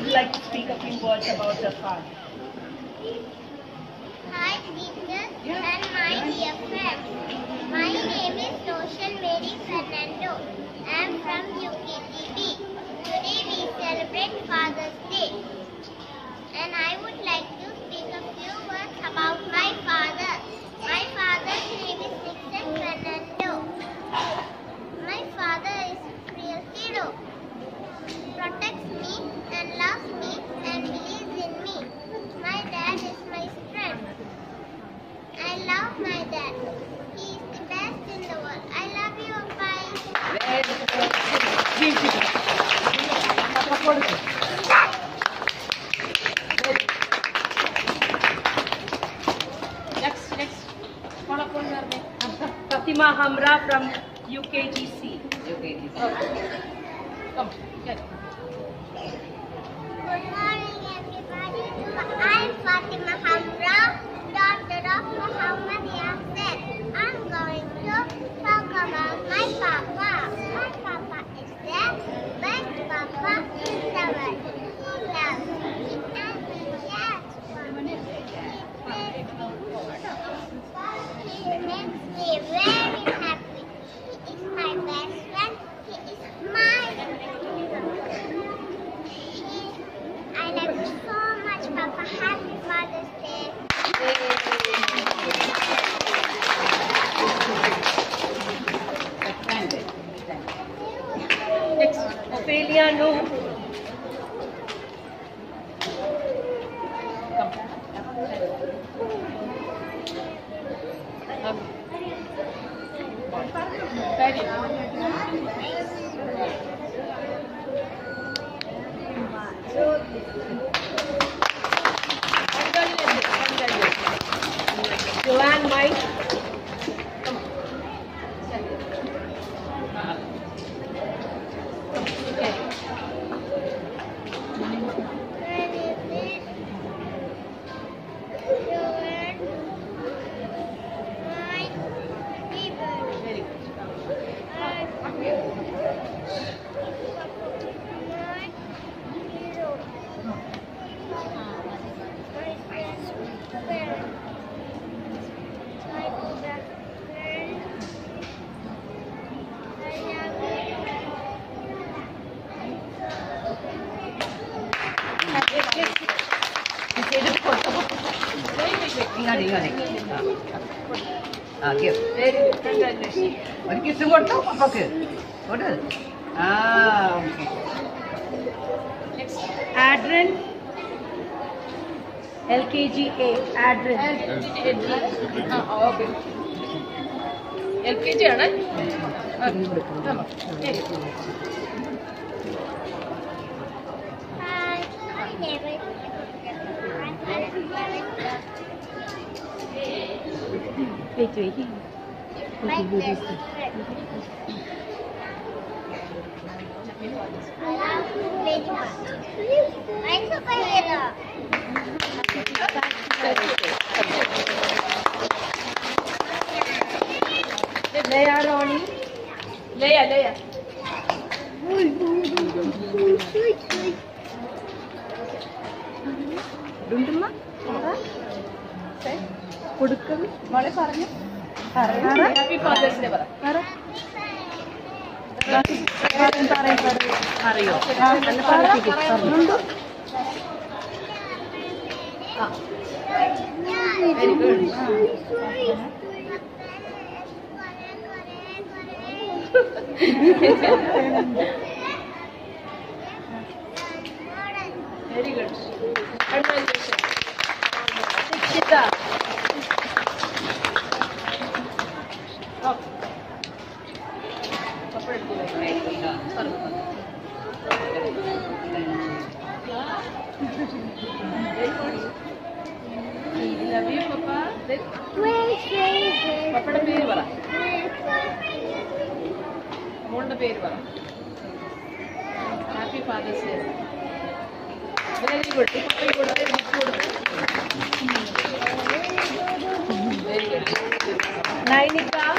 Would like to speak a few words about her father. Hi teachers and my dear friends. My name is Roshan Mary Fernando. I am from UKGB. Today we celebrate Father's Day. And I would like Next, next. Fatima Hamra from UKGC. Okay. Come, get. Good morning, everybody. I'm Fatima Hamra, Thank you. ಇಂಗಾಡಿ ಇಂಗಾಡಿ ಹಾಂ gift ಒಂದು gift ಕೊಡ್ತು ಪಕ್ಕಕ್ಕೆ ಕೊಡು ಹಾಂ okay Adrian L K G A Adrian ಹಾಂ okay L K G ആണ് I never Wait, wait. Okay. Leia, Leia, Leia. Dundun. കൊടുക്കുന്നു മോളെ പറഞ്ഞു. അറിയോ? Very good very good ശിക്ഷിത love you, Papa. Wait, wait, wait. Papa's name is Moon's name is Happy Father's Day. Very good. Papa, you good. Very good. Very good. Nainika.